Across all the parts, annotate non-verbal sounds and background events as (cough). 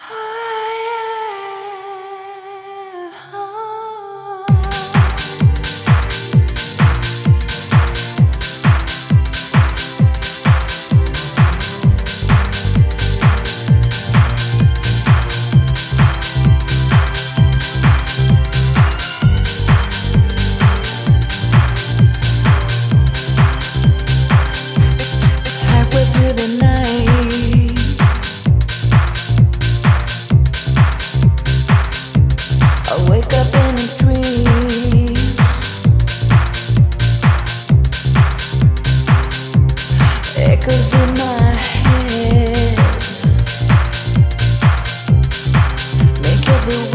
(gasps) Huh? (laughs)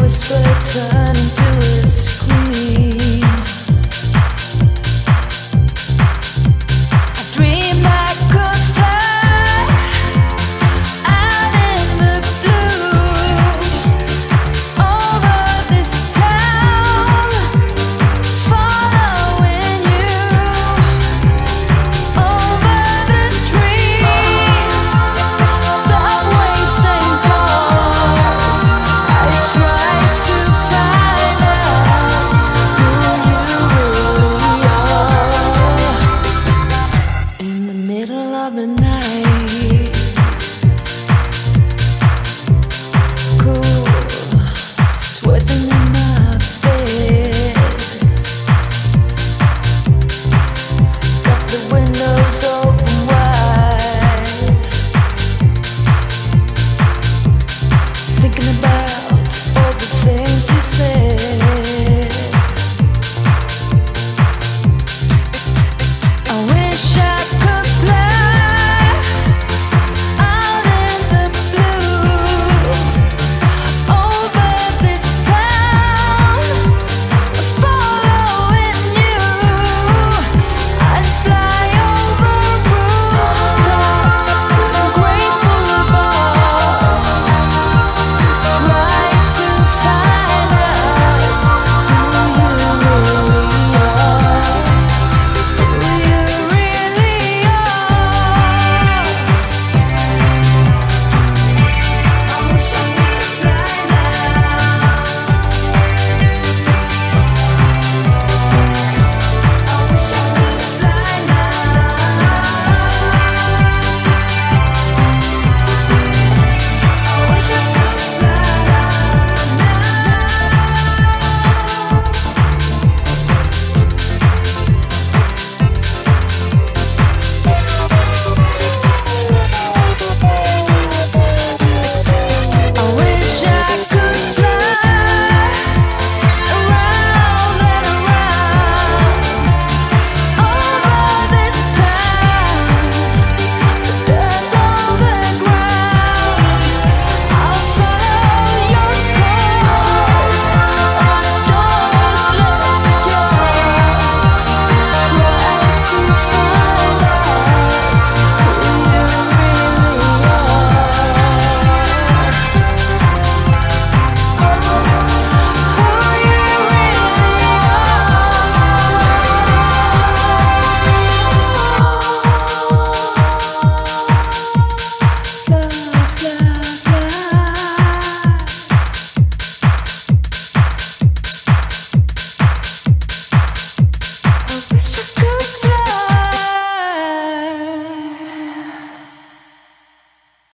whisper turn into a